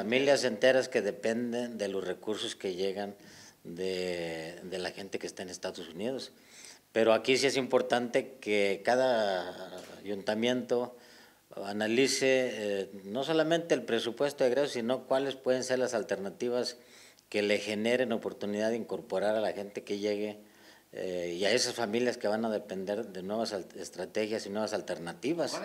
familias enteras que dependen de los recursos que llegan de, la gente que está en Estados Unidos. Pero aquí sí es importante que cada ayuntamiento analice eh, no solamente el presupuesto de egresos, sino cuáles pueden ser las alternativas que le generen oportunidad de incorporar a la gente que llegue eh, y a esas familias que van a depender de nuevas estrategias y nuevas alternativas.